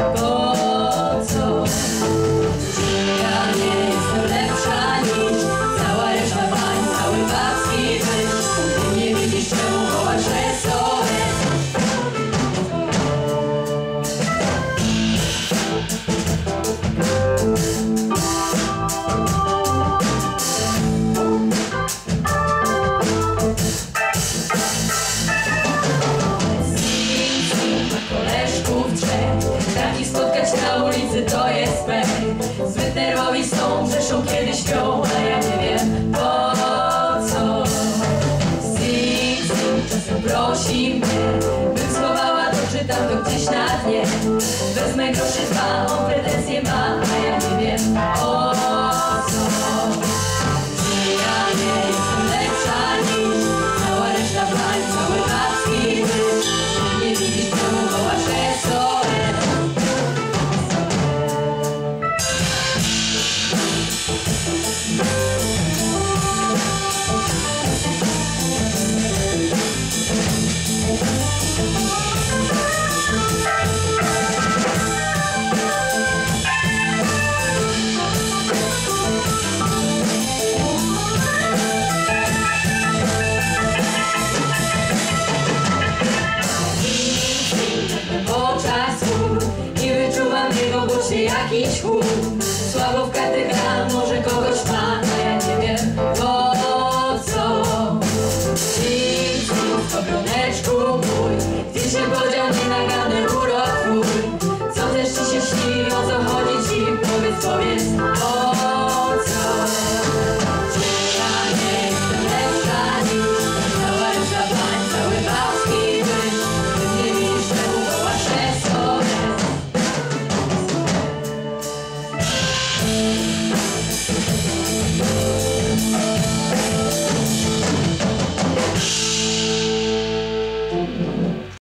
nie prosi mnie Bym schowała to, czytam to gdzieś na dnie. Wezmę groszy dwa, on pretensje jakiś w karty gra, może kogoś ma A ja nie wiem po co? Dziś, w ogroneczku mój. Gdzie się podział nienagany urok twój. Co też ci się śni, o co chodzi ci? Powiedz, powiedz, powiedz